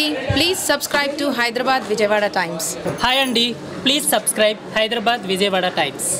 కి please subscribe to Hyderabad Vijayawada Times. Hi అండి please subscribe Hyderabad Vijayawada Times.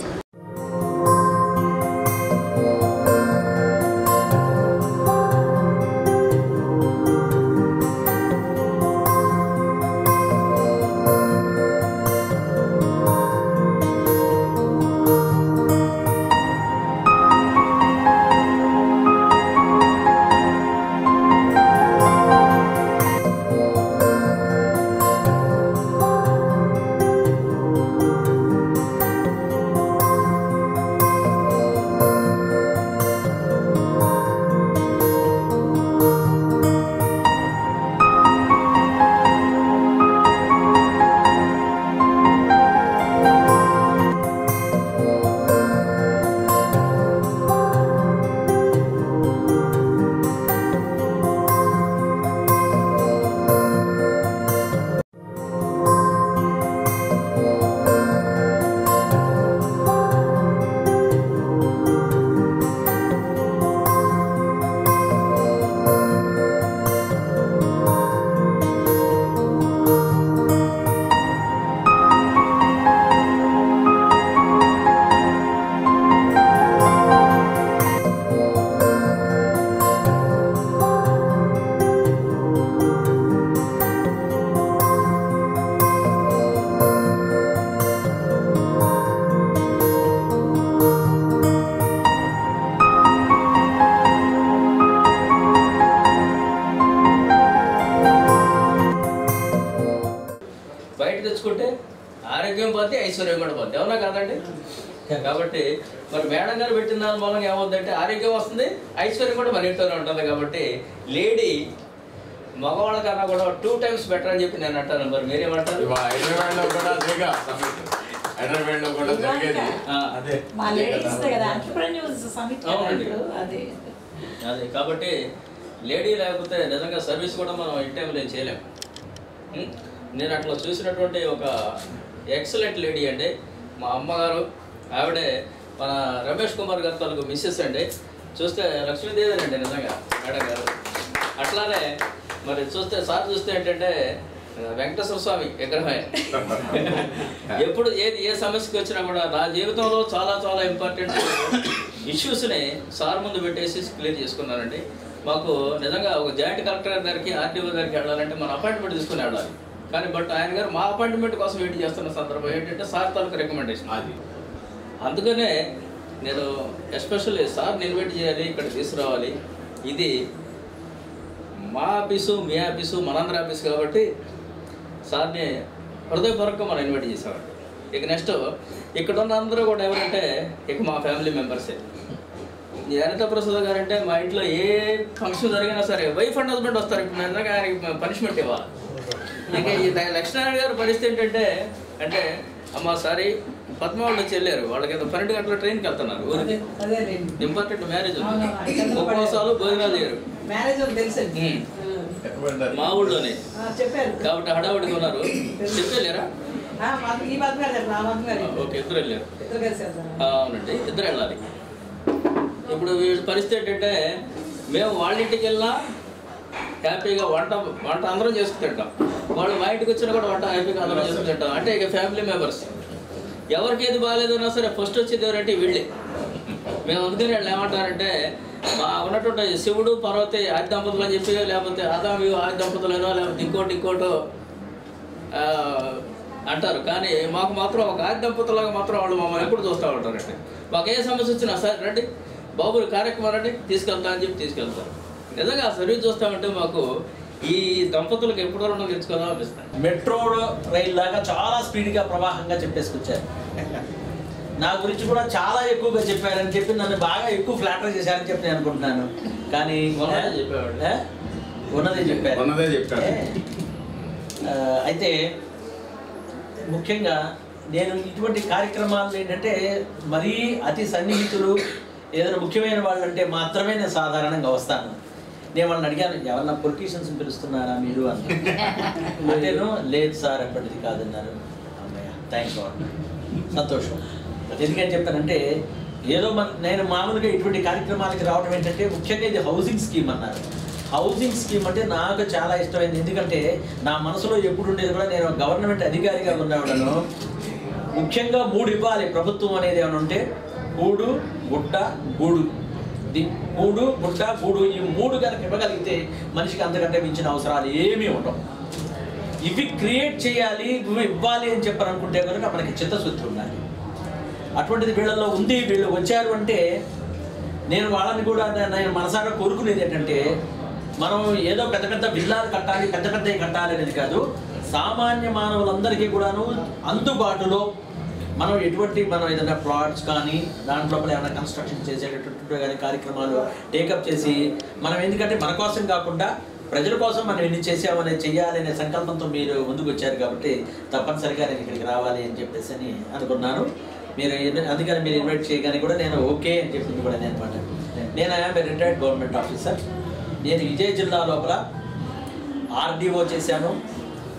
తెచ్చుకుంటే ఆరోగ్యం పోతే ఐశ్వర్యం కూడా పోతే అవునా కాదండి? కాబట్టి మరి మేడం గారు పెట్టిన దాని మూలంగా ఏమవుతుందంటే ఆరోగ్యం వస్తుంది ఐశ్వర్యం కూడా మన ఇంట్లోనే ఉంటుంది కాబట్టి లేడీ మగవాళ్ళ కన్నా కూడా టూ టైమ్స్ బెటర్ అని చెప్పి నేను అంటాను. మరి మీరేమంటారు? ఇవా హైదరాబాద్లో కూడా అదేగా సమస్య. హైదరాబాద్లో కూడా జరిగేది. ఆ, అదే. అవునండి. అదే. అదే కాబట్టి లేడీ లేకపోతే నిజంగా సర్వీస్ కూడా మనం ఇన్ టైంలో చేయలేం. ఉం? నేను అట్లా చూసినటువంటి ఒక ఎక్సలెంట్ లేడీ అండి. మా అమ్మగారు ఆవిడే మన రమేష్ కుమార్ గారి తాలూకు మిస్సెస్ అండి. చూస్తే లక్ష్మీదేవి అండి నిజంగా మేడం గారు. అట్లానే మరి చూస్తే సార్ చూస్తే ఏంటంటే వెంకటేశ్వర స్వామి విగ్రహమే. ఎప్పుడు ఏది ఏ సమస్యకి వచ్చినా కూడా నా జీవితంలో చాలా చాలా ఇంపార్టెంట్ ఇష్యూస్ని సార్ ముందు పెట్టేసి క్లియర్ చేసుకున్నానండి మాకు నిజంగా ఒక జాయింట్ కలెక్టర్ గారి దగ్గరికి ఆర్టీఓ దగ్గరికి వెళ్ళాలంటే మన అపాయింట్మెంట్ తీసుకుని వెళ్ళాలి. కానీ బట్ ఆయన గారు మా అపాయింట్మెంట్ కోసం వెయిట్ చేస్తున్న సందర్భం ఏంటంటే సార్ తాలూకు రికమెండేషన్ అది. అందుకనే నేను ఎస్పెషల్లీ సార్ని ఇన్వైట్ చేయాలి ఇక్కడ తీసుకురావాలి. ఇది మా ఆఫీసు మీ ఆఫీసు మనందరి ఆఫీసు కాబట్టి సార్ని హృదయపూర్వకంగా మనం ఇన్వైట్ చేసామండి ఇక నెక్స్ట్ ఇక్కడ ఉన్న అందరూ కూడా ఎవరంటే ఇక మా ఫ్యామిలీ మెంబర్సే అనిత ప్రసాద్ గారు అంటే మా ఇంట్లో ఏ ఫంక్షన్ జరిగినా సరే వైఫ్ అండ్ హస్బెండ్ వస్తారు. ఇప్పుడు ఆయనకి పనిష్మెంట్ ఇవ్వాలి. ఇక ఈ ద- లక్ష్మీనారాయణ గారి పరిస్థితి ఏంటంటే అంటే అమ్మ సారీ పద్మావళి వచ్చి వెళ్ళారు వాళ్ళకి ఏదో పన్నెండు గంటల ట్రైన్కి వెళ్తున్నారు. ఊరికి ఇంపార్టెంట్ మ్యారేజ్ ఉంది. ఉపవాసాలు భోజనాలు చేయరు. మా ఊళ్ళోనే. ఆ, చెప్పారు. కాబట్టి హడావుడిగా ఉన్నారు చెప్పలేరా ఓకే ఇద్దరు వెళ్ళారు. అవునండి ఇద్దరు వెళ్ళాలి. ఇప్పుడు వీళ్ళ పరిస్థితి ఏంటంటే మేము వాళ్ళ ఇంటికి వెళ్ళినా హ్యాపీగా వంట వంట అందరం చేసుకు తింటాం వాళ్ళు మా ఇంటికి వచ్చినా కూడా వంట అయిపోయి అందరం చేసుకుని తింటాం అంటే ఇక ఫ్యామిలీ మెంబర్స్ ఎవరికి ఏది బాగాలేదన్నా సరే ఫస్ట్ వచ్చేది ఎవరంటే వీళ్ళే. మేము అందుకని వాళ్ళు ఏమంటారంటే మా ఉన్నటువంటి శివుడు పర్వతి ఆది దంపతులు అని చెప్పి లేకపోతే ఆదామి ఆది దంపతులైనా లేకపోతే ఇంకోటి ఇంకోటో అంటారు. కానీ మాకు మాత్రం ఒక ఆది దంపతులాగా మాత్రం వాళ్ళు మమ్మల్ని ఎప్పుడు చూస్తూ ఉంటారండి. మాకు ఏ సమస్య వచ్చినా సరే రండి బాబులు కార్యక్రమం రండి తీసుకెళ్తా అని చెప్పి తీసుకెళ్తారు. నిజంగా ఆ సర్వీస్ చూస్తామంటే మాకు ఈ దంపతులకు ఎప్పుడు రుణం తెచ్చుకోవాలో అనిపిస్తుంది. మెట్రో రైల్ లాగా చాలా స్పీడ్గా ప్రవాహంగా చెప్పేసుకొచ్చారు. నా గురించి కూడా చాలా ఎక్కువగా చెప్పారని చెప్పి నన్ను బాగా ఎక్కువ ఫ్లాటర్ చేశారని చెప్పి నేను అనుకుంటున్నాను. కానీ ఉన్నదే చెప్పేవాడు. ఉన్నదే చెప్పారు. ఉన్నదే చెప్పారు. అయితే ముఖ్యంగా నేను ఇటువంటి కార్యక్రమాలు ఏంటంటే మరీ అతి సన్నిహితులు ఏదైనా ముఖ్యమైన వాళ్ళు అంటే మాత్రమే నేను సాధారణంగా వస్తాను. నేను వాళ్ళని అడిగాను ఎవరన్నా పొలిటీషియన్స్ పిలుస్తున్నారా మీరు? అని. అంటేను లేదు సార్ ఎప్పటిది కాదన్నారు. అమ్మయ్య థ్యాంక్ గాడ్ సంతోషం. ఎందుకని చెప్పానంటే ఏదో మన నేను మామూలుగా ఇటువంటి కార్యక్రమాలకి రావడం ఏంటంటే ముఖ్యంగా ఇది హౌసింగ్ స్కీమ్ అన్నారు. హౌసింగ్ స్కీమ్ అంటే నాకు చాలా ఇష్టమైంది. ఎందుకంటే నా మనసులో ఎప్పుడు ఉండేది కూడా నేను గవర్నమెంట్ అధికారిగా ఉన్నవాడను. ముఖ్యంగా మూడు ఇవ్వాలి ప్రభుత్వం అనేది ఏమైనా ఉంటే గూడు గుడ్డ గూడు. మూడు గూడు గుడ్డ గూడు ఈ మూడు కనుక ఇవ్వగలిగితే మనిషికి అంతకంటే మించిన అవసరాలు ఏమీ ఉండవు. ఇవి క్రియేట్ చేయాలి నువ్వు ఇవ్వాలి అని చెప్పారనుకుంటే కనుక మనకి చిత్తశుద్ధి ఉండాలి. అటువంటిది వీళ్ళలో ఉంది వీళ్ళు వచ్చారు అంటే నేను వాళ్ళని కూడా నేను మనసారా కోరుకునేది ఏంటంటే మనం ఏదో పెద్ద పెద్ద బిల్లాలు కట్టాలి పెద్ద పెద్దవి కట్టాలి అనేది కాదు. సామాన్య మానవులందరికీ కూడాను అందుబాటులో మనం ఎటువంటి మనం ఏదైనా ప్లాట్స్ కానీ దాంట్లో ఏమైనా కన్స్ట్రక్షన్ చేసేటటువంటి కానీ కార్యక్రమాలు టేకప్ చేసి మనం ఎందుకంటే మన కోసం కాకుండా ప్రజల కోసం మనం ఎన్ని చేసామనే చేయాలనే సంకల్పంతో మీరు ముందుకు వచ్చారు కాబట్టి తప్పనిసరిగా నేను ఇక్కడికి రావాలి అని చెప్పేసి అని అనుకున్నాను. మీరు అందుకని మీరు ఇన్వైట్ చేయగానే కూడా నేను ఓకే అని చెప్పింది కూడా నేను అనమాట. నేను ఐఎమ్ రిటైర్డ్ గవర్నమెంట్ ఆఫీసర్ నేను ఇదే జిల్లా లోపల ఆర్డీఓ చేశాను.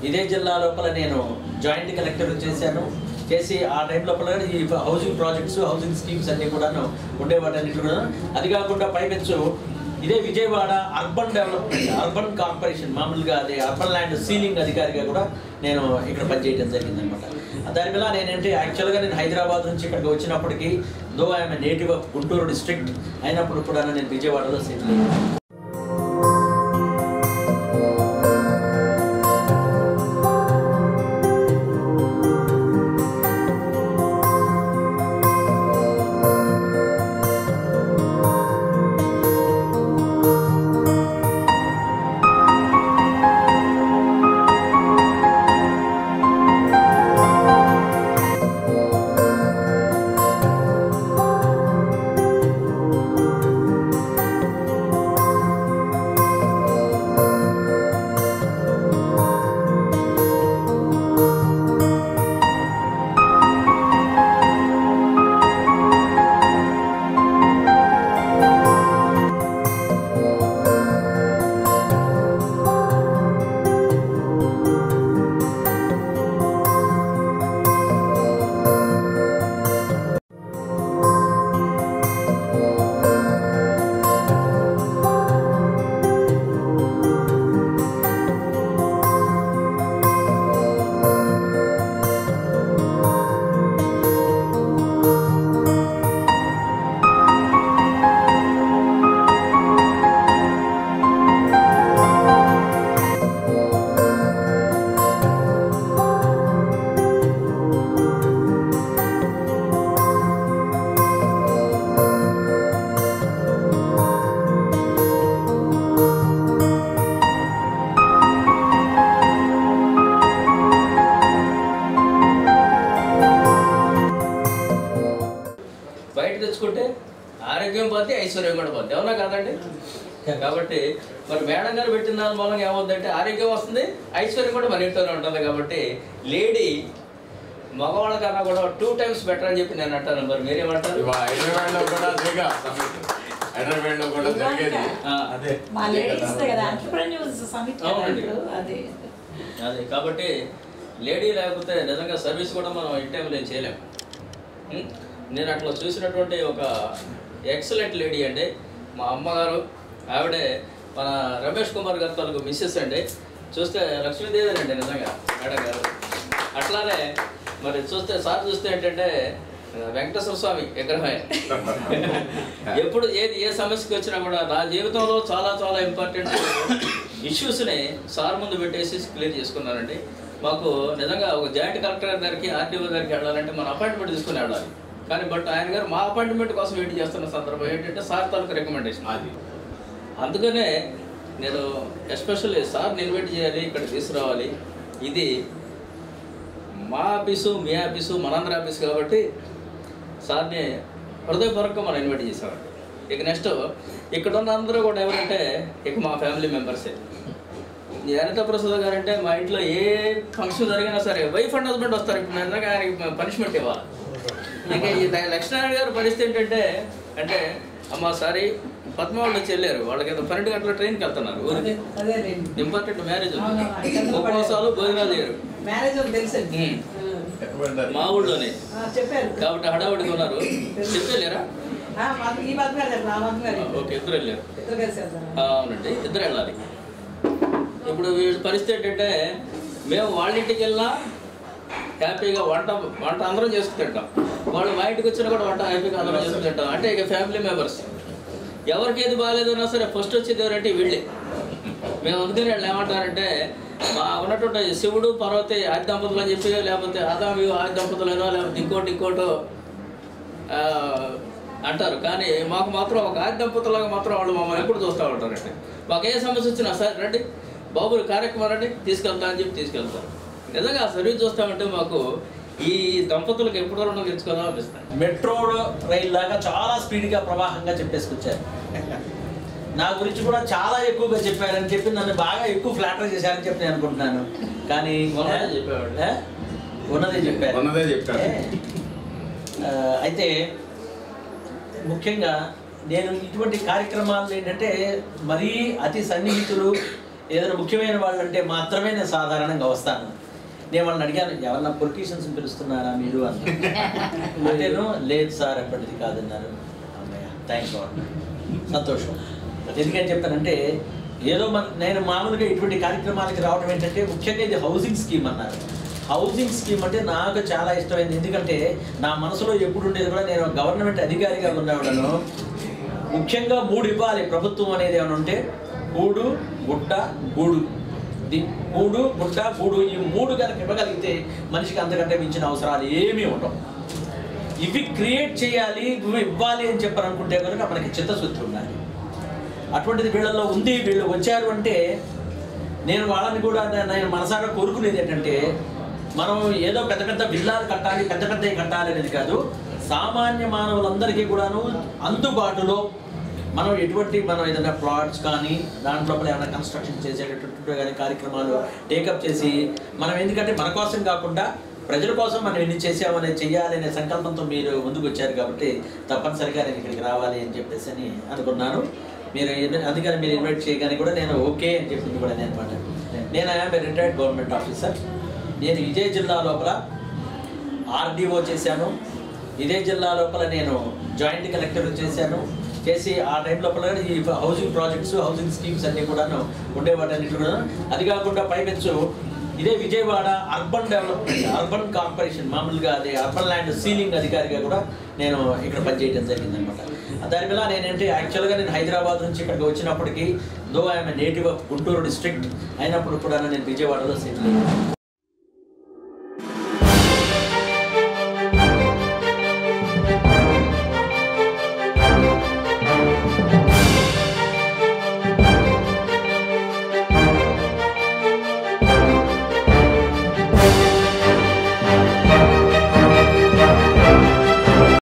ఇదే జిల్లా లోపల నేను జాయింట్ కలెక్టర్ చేశాను. చేసి ఆ టైం లోపల ఈ హౌసింగ్ ప్రాజెక్ట్స్ హౌసింగ్ స్కీమ్స్ అన్నీ కూడాను ఉండేవాటన్నిటి కూడా అది కాకుండా పైపెచ్చు ఇదే Vijayawada urban development urban corporation మామూలుగా అదే అర్బన్ ల్యాండ్ సీలింగ్ అధికారిగా కూడా నేను ఇక్కడ పనిచేయడం జరిగింది అనమాట దానివల్ల నేనంటే యాక్చువల్గా నేను హైదరాబాద్ నుంచి ఇక్కడికి వచ్చినప్పటికీ though I'm native of Guntur district అయినప్పుడు కూడా నేను విజయవాడలో సెటిల్ అయ్యాను. తెచ్చుకుంటే ఆరోగ్యం పోతే ఐశ్వర్యం కూడా పోతే అవునా కాదండి? కాబట్టి మరి మేడం గారు పెట్టిన దాని మూలంగా ఏమవుతుందంటే ఆరోగ్యం వస్తుంది ఐశ్వర్యం కూడా మన ఇంట్లోనే ఉంటుంది కాబట్టి లేడీ మగవాళ్ళ కన్నా కూడా టూ టైమ్స్ బెటర్ అని చెప్పి నేను అంటాను. మరి మీరేమంటారు కూడా కూడా జరిగేది. అదే. అవునండి. కాబట్టి లేడీ లేకపోతే నిజంగా సర్వీస్ కూడా మనం ఇన్ టైంలో ఏం చేయలేం. ఉం? నేను అట్లా చూసినటువంటి ఒక ఎక్సలెంట్ లేడీ అండి. మా అమ్మగారు ఆవిడే మన రమేష్ కుమార్ గారి తాలూకు మిస్సెస్ అండి. చూస్తే లక్ష్మీదేవి అండి నిజంగా మేడం గారు. అట్లానే మరి చూస్తే సార్ చూస్తే ఏంటంటే వెంకటేశ్వర స్వామి విగ్రహమే. ఎప్పుడు ఏది ఏ సమస్యకి వచ్చినా కూడా నా జీవితంలో చాలా చాలా ఇంపార్టెంట్ ఇష్యూస్ని సార్ ముందు పెట్టేసి క్లియర్ చేసుకున్నానండి మాకు నిజంగా ఒక జాయింట్ కలెక్టర్ గారికి ఆర్డీఓ గారికి వెళ్ళాలంటే మన అపాయింట్మెంట్ తీసుకుని వెళ్ళాలి. కానీ బట్ ఆయన గారు మా అపాయింట్మెంట్ కోసం వెయిట్ చేస్తున్న సందర్భం ఏంటంటే సార్ తాలూకు రికమెండేషన్. అది. అందుకనే నేను ఎస్పెషల్లీ సార్ని ఇన్వైట్ చేయాలి ఇక్కడ తీసుకురావాలి. ఇది మా ఆఫీసు మీ ఆఫీసు మనందరి ఆఫీసు కాబట్టి సార్ని హృదయపూర్వకంగా మనం ఇన్వైట్ చేసామండి ఇక నెక్స్ట్ ఇక్కడ ఉన్న అందరూ కూడా ఎవరంటే ఇక మా ఫ్యామిలీ మెంబర్సే. అనిత ప్రసాద్ గారు అంటే మా ఇంట్లో ఏ ఫంక్షన్ జరిగినా సరే వైఫ్ అండ్ హస్బెండ్ వస్తారు. ఇప్పుడు నేను ఆయనకి పనిష్మెంట్ ఇవ్వాలి. ఇక ఈ లక్ష్మీనారాయణ గారు పరిస్థితి ఏంటంటే అంటే అమ్మ సారీ పద్మ వాళ్ళు వచ్చి వెళ్ళారు. వాళ్ళకి ఏదో పన్నెండు గంటల ట్రైన్కి వెళ్తున్నారు. ఊరికి ఇంపార్టెంట్ మ్యారేజ్. ఉపవాసాలు భోజనాలు చేయరు. మా ఊళ్ళోనే. ఆ, చెప్పారు. కాబట్టి హడావుడిగా ఉన్నారు. చెప్పలేరా ఓకే ఇద్దరు వెళ్ళారు. అవునండి ఇద్దరు వెళ్ళాలి. ఇప్పుడు వీడి పరిస్థితి ఏంటంటే మేము వాళ్ళ ఇంటికి వెళ్ళినా హ్యాపీగా వంట వంట అందరం చేసుకు తింటాం. వాళ్ళు మా ఇంటికి వచ్చినా కూడా వంట హ్యాపీగా అందరం చేసుకు తింటాం. అంటే ఇక ఫ్యామిలీ మెంబర్స్ ఎవరికి ఏది బాగాలేదన్నా సరే ఫస్ట్ వచ్చేది ఎవరంటే వీళ్ళే. మేము అందుకని వాళ్ళు ఏమంటారంటే మా ఉన్నటువంటి శివుడు పర్వతి ఆది దంపతులు అని చెప్పి లేకపోతే ఆదామి ఆది దంపతులైనా లేకపోతే ఇంకోటి ఇంకోటో అంటారు. కానీ మాకు మాత్రం ఒక ఆది దంపతులాగా మాత్రం వాళ్ళు మమ్మల్ని ఎప్పుడు చూస్తూ ఉంటారండి. మాకు ఏ సమస్య వచ్చినా సరే రండి బాబులు కార్యక్రమం రండి తీసుకెళ్తా అని చెప్పి తీసుకెళ్తారు. నిజంగా ఆ సర్వీస్ చూస్తామంటే మాకు ఈ దంపతులకు ఎప్పుడు రుణం తెచ్చుకోదాం అనిపిస్తాయి మెట్రో రైల్ లాగా చాలా స్పీడ్గా ప్రవాహంగా చెప్పేసుకొచ్చారు. నా గురించి కూడా చాలా ఎక్కువగా చెప్పారని చెప్పి నన్ను బాగా ఎక్కువ ఫ్లాటర్ చేశారని చెప్పి నేను అనుకుంటున్నాను. కానీ ఉన్నదే చెప్పేవాడు. ఏ? ఉన్నదే చెప్పారు. ఉన్నదే చెప్పారు. అయితే ముఖ్యంగా నేను ఇటువంటి కార్యక్రమాలు ఏంటంటే మరీ అతి సన్నిహితులు ఏదైనా ముఖ్యమైన వాళ్ళు అంటే మాత్రమే నేను సాధారణంగా వస్తాను. నేను వాళ్ళని అడిగాను ఎవరన్నా పొలిటీషియన్స్ పిలుస్తున్నారా మీరు? అని అంటేను లేదు సార్ ఎప్పటిది కాదన్నారు. అమ్మయ్య థ్యాంక్ గాడ్ సంతోషం. ఎందుకని చెప్పానంటే ఏదో మన నేను మామూలుగా ఇటువంటి కార్యక్రమాలకి రావడం ఏంటంటే ముఖ్యంగా ఇది హౌసింగ్ స్కీమ్ అన్నారు. హౌసింగ్ స్కీమ్ అంటే నాకు చాలా ఇష్టమైంది. ఎందుకంటే నా మనసులో ఎప్పుడు ఉండేది కూడా నేను గవర్నమెంట్ అధికారిగా ఉన్నవాడను. ముఖ్యంగా మూడు ఇవ్వాలి ప్రభుత్వం అనేది ఏమైనా ఉంటే కూడు గుట్ట గూడు. మూడు కూడు గుట్ట గూడు ఈ మూడు కనుక ఇవ్వగలిగితే మనిషికి అంతకంటే మించిన అవసరాలు ఏమీ ఉండవు. ఇవి క్రియేట్ చేయాలి ఇవి ఇవ్వాలి అని చెప్పని అనుకుంటే కనుక మనకి చిత్తశుద్ధి ఉండాలి. అటువంటిది వీళ్ళల్లో ఉంది వీళ్ళు వచ్చారు అంటే నేను వాళ్ళని కూడా నేను మనసారా కోరుకునేది ఏంటంటే మనం ఏదో పెద్ద పెద్ద బిల్లాలు కట్టాలి పెద్ద పెద్దవి కట్టాలి అనేది కాదు. సామాన్య మానవులందరికీ కూడాను అందుబాటులో మనం ఎటువంటి మనం ఏదైనా ప్లాట్స్ కానీ దాంట్లో ఏమైనా కన్స్ట్రక్షన్ చేసేటటువంటి కానీ కార్యక్రమాలు టేకప్ చేసి మనం ఎందుకంటే మన కోసం కాకుండా ప్రజల కోసం మనం ఎన్ని చేసామనేది చేయాలనే సంకల్పంతో మీరు ముందుకు వచ్చారు కాబట్టి తప్పనిసరిగా నేను ఇక్కడికి రావాలి అని చెప్పేసి అని అనుకున్నాను. మీరు అందుకని మీరు ఇన్వైట్ చేయగానే కూడా నేను ఓకే అని చెప్పింది కూడా నేను అనమాట నేను ఐఎమ్ రిటైర్డ్ గవర్నమెంట్ ఆఫీసర్ నేను ఇదే జిల్లా లోపల ఆర్డీఓ చేశాను. ఇదే జిల్లా లోపల నేను జాయింట్ కలెక్టర్ చేశాను. చేసి ఆ టైం లోపల ఈ హౌసింగ్ ప్రాజెక్ట్స్ హౌసింగ్ స్కీమ్స్ అన్నీ కూడాను ఉండేవాటన్నిటి కూడా అది కాకుండా పైపెచ్చు ఇదే Vijayawada urban development urban corporation మామూలుగా అదే అర్బన్ ల్యాండ్ సీలింగ్ అధికారిగా కూడా నేను ఇక్కడ పనిచేయడం జరిగింది అనమాట దాని వల్ల నేనంటే యాక్చువల్గా నేను హైదరాబాద్ నుంచి ఇక్కడికి వచ్చినప్పటికీ though I'm native of Guntur district అయినప్పుడు కూడా నేను విజయవాడలో సెటిల్ అయ్యాను